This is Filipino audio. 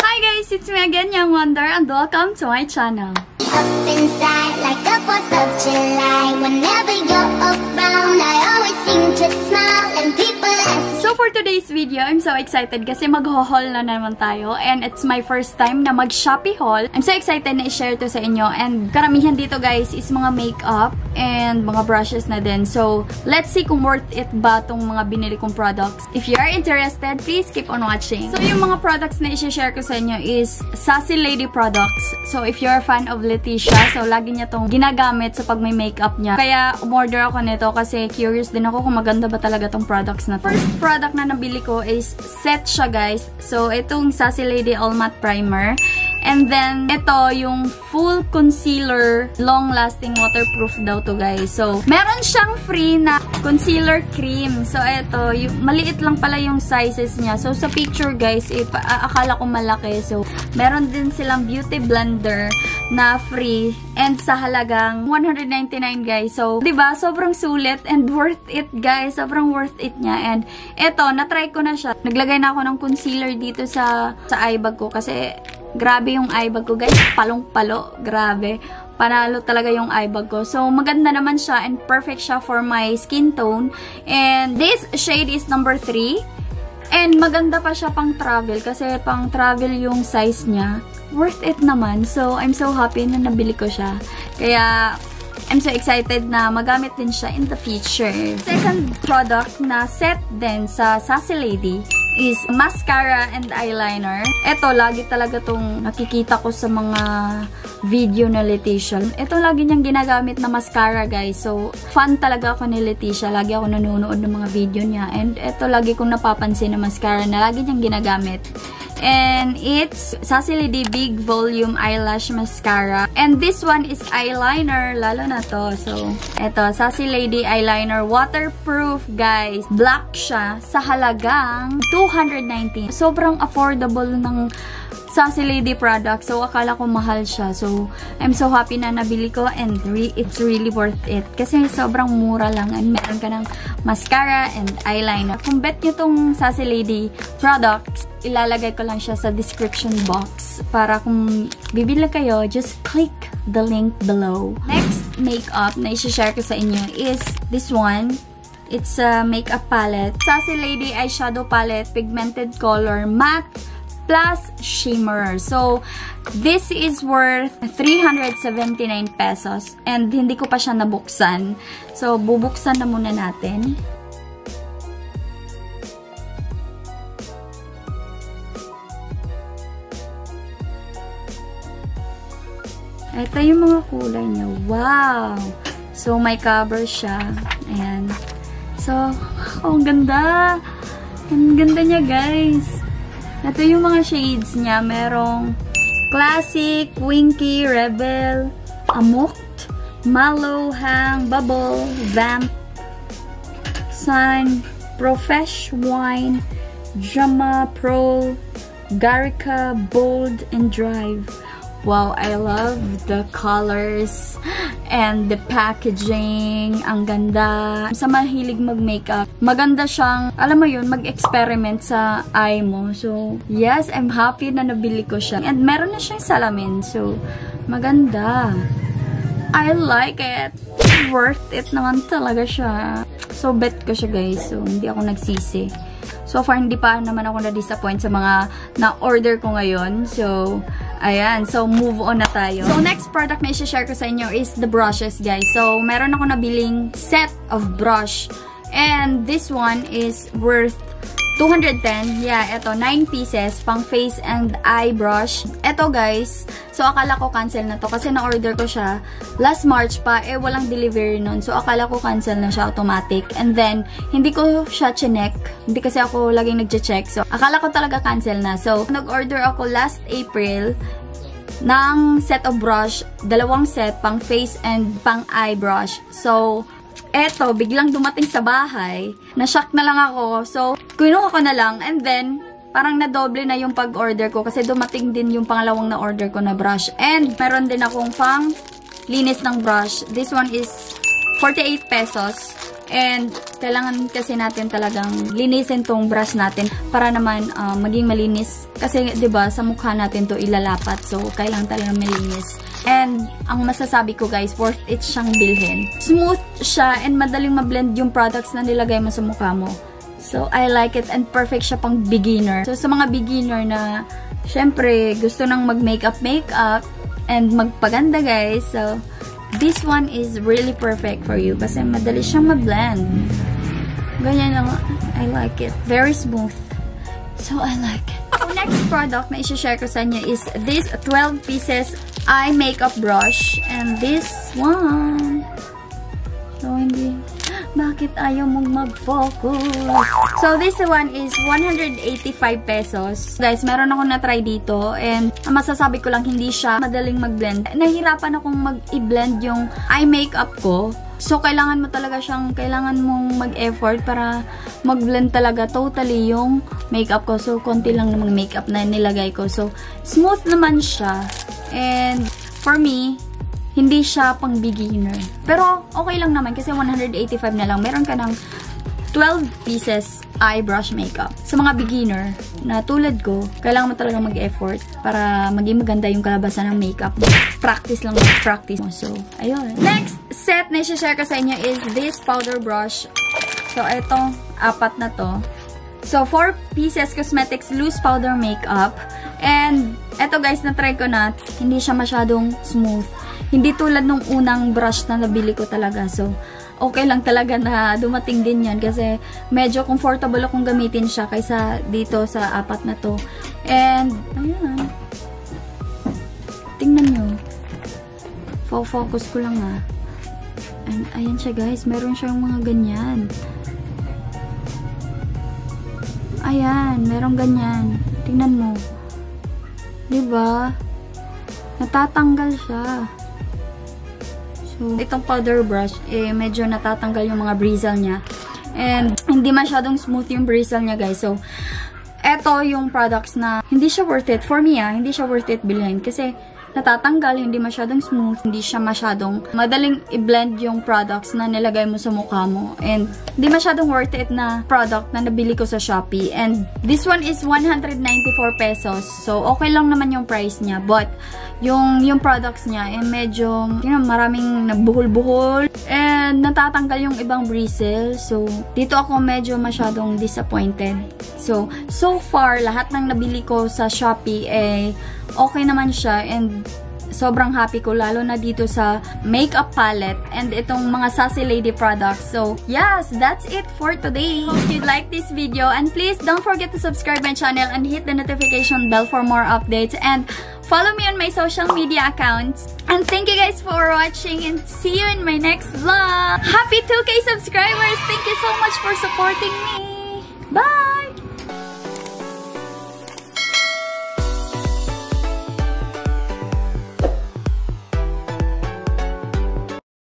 Hi guys, it's me again, Young Wonder, and welcome to my channel. Up inside like the 4th of July Whenever you're around I always seem to smile And people ask So for today's video, I'm so excited kasi mag-haul na naman tayo and it's my first time na mag-Shopee haul. I'm so excited na i-share to sa inyo and karamihan dito guys is mga makeup and mga brushes na din. So, let's see kung worth it ba tong mga binili kong products. If you are interested, please keep on watching. So, yung mga products na i-share ko sa inyo is Sassy Lady products. So, if you're a fan of Leticia, so lagi niya tong ginagamit sa pag may makeup niya. Kaya, umorder ako nito kasi curious din ako kung maganda ba talaga tong products na to. First product na nabili ko is set siya guys. So, itong Sassy Lady All Matte Primer. And then, ito, yung full concealer, long-lasting waterproof daw to guys. So, meron siyang free na concealer cream. So, ito, yung, maliit lang pala yung sizes niya. So, sa picture guys, eh, akala ko malaki. So, meron din silang beauty blender na free and sa halagang 199 guys. So, 'di ba? Sobrang sulit and worth it guys. Sobrang worth it niya. And eto, na-try ko na siya. Naglagay na ako ng concealer dito sa sa eye bag ko kasi grabe yung eye bag ko guys. Palong-palo. Grabe. Panalo talaga yung eye bag ko. So, maganda naman siya and perfect siya for my skin tone. And this shade is number 3. And maganda pa siya pang travel kasi pang travel yung size niya. Worth it naman. So, I'm so happy na nabili ko siya. Kaya, I'm so excited na magamit din siya in the future. Second product na set din sa Sassy Lady is mascara and eyeliner. Ito, lagi talaga tong nakikita ko sa mga video na Leticia. Ito, lagi niyang ginagamit na mascara, guys. So, fan talaga ako ni Leticia. Lagi ako nanonood ng mga video niya. And ito, lagi kong napapansin na mascara na lagi niyang ginagamit. And it's Sassy Lady Big Volume Eyelash Mascara. And this one is eyeliner. Lalo na to. So, eto. Sassy Lady Eyeliner. Waterproof, guys. Black siya sa halagang 219. Sobrang affordable ng Sassy Lady product. So, akala ko mahal siya. So, I'm so happy na nabili ko and re it's really worth it. Kasi sobrang mura lang and meron ka ng mascara and eyeliner. Kung bet nyo tong Sassy Lady products, ilalagay ko lang siya sa description box para kung bibili kayo, just click the link below. Next makeup na i-share ko sa inyo is this one. It's a makeup palette. Sassy Lady Eyeshadow Palette Pigmented Color Matte plus shimmer. So, this is worth 379 pesos and hindi ko pa siya nabuksan. So, bubuksan na muna natin. Ito yung mga kulay niya. Wow! So, may cover siya. Ayan. So, oh, ang ganda! Ang ganda niya, guys! Ito yung mga shades niya. Merong Classic, Winky, Rebel, Amukt, Mallow, Hang, Bubble, Vamp, Sun, Profesh Wine, Drama, Pro, Garica, Bold, and Drive. Wow, I love the colors and the packaging. Ang ganda. Sa mahilig mag-makeup, maganda siyang, alam mo yun, mag-experiment sa eye mo. So, yes, I'm happy na nabili ko siya. And meron na siyang salamin. So, maganda. I like it. Worth it naman talaga siya. So, bet ko siya guys. So, hindi ako nagsisi. So far, hindi pa naman ako na-disappoint sa mga na-order ko ngayon. So, ayan. So, move on na tayo. So, next product na i-share ko sa inyo is the brushes, guys. So, meron ako nabiling set of brush. And this one is worth 210. Yeah, ito, 9 pieces, pang face and eye brush. Ito guys, so akala ko cancel na to kasi na-order ko siya last March pa, eh walang delivery nun. So akala ko cancel na siya automatic. And then, hindi ko siya chinek. Hindi kasi ako laging nagche-check. So, akala ko talaga cancel na. So, nag-order ako last April ng set of brush, dalawang set, pang face and pang eye brush. So, eto, biglang dumating sa bahay. Na-shock na lang ako. So, kinuha ko na lang. And then, parang nadoble na yung pag-order ko. Kasi dumating din yung pangalawang na-order ko na brush. And, meron din akong pang linis ng brush. This one is 48 pesos. And, kailangan kasi natin talagang linisin tong brush natin para naman uh, maging malinis. Kasi, ba diba, sa mukha natin to ilalapat. So, kailangan talaga malinis. And, ang masasabi ko guys, worth it siyang bilhin. Smooth siya and madaling mablend yung products na nilagay mo sa mukha mo. So, I like it and perfect siya pang beginner. So, sa mga beginner na, syempre, gusto nang mag-makeup-makeup and magpaganda guys. So, this one is really perfect for you kasi madali siyang mablend. Ganyan lang. I like it. Very smooth. So, I like it. So, next product na isi-share ko sa inyo is this 12 pieces eye makeup brush. And this one. So, hindi. Bakit ayaw mong mag-focus? So, this one is 185 pesos. Guys, meron ako na-try dito. And, masasabi ko lang, hindi siya madaling mag-blend. Nahirapan akong mag-i-blend yung eye makeup ko. So, kailangan mo talaga siyang, kailangan mong mag-effort para mag-blend talaga totally yung makeup ko. So, konti lang namang makeup na nilagay ko. So, smooth naman siya. And for me, hindi siya pang beginner. Pero okay lang naman kasi 185 na lang. Meron ka ng 12 pieces eye brush makeup. Sa mga beginner na tulad ko, kailangan mo talaga mag-effort para maging maganda yung kalabasan ng makeup. Practice lang practice mo. So, ayun. Next set na i-share ko sa inyo is this powder brush. So, ito, apat na to. So, 4 pieces cosmetics loose powder makeup. And, eto guys, na-try ko na. Hindi siya masyadong smooth. Hindi tulad nung unang brush na nabili ko talaga. So, okay lang talaga na dumating din yan. Kasi, medyo comfortable akong gamitin siya kaysa dito sa apat na to. And, ayan. Tingnan nyo. Focus ko lang ah. And, ayan siya guys. Meron siyang mga ganyan. Ayan, merong ganyan. Tingnan mo. ba? Natatanggal siya. So, itong powder brush, eh, medyo natatanggal yung mga bristle niya. And, hindi masyadong smooth yung bristle niya, guys. So, eto yung products na hindi siya worth it. For me, ah, hindi siya worth it bilhin. Kasi, natatanggal, hindi masyadong smooth, hindi siya masyadong madaling i-blend yung products na nilagay mo sa mukha mo. And hindi masyadong worth it na product na nabili ko sa Shopee. And this one is 194 pesos. So, okay lang naman yung price niya. But, yung, yung products niya, eh, medyo, you know, maraming nabuhol-buhol. And, natatanggal yung ibang bristle. So, dito ako medyo masyadong disappointed. So, so far, lahat ng nabili ko sa Shopee, eh, okay naman siya and sobrang happy ko lalo na dito sa makeup palette and itong mga Sassy Lady products. So, yes, that's it for today. Hope you like this video and please don't forget to subscribe my channel and hit the notification bell for more updates and follow me on my social media accounts. And thank you guys for watching and see you in my next vlog. Happy 2K subscribers! Thank you so much for supporting me! Bye!